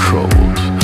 cold.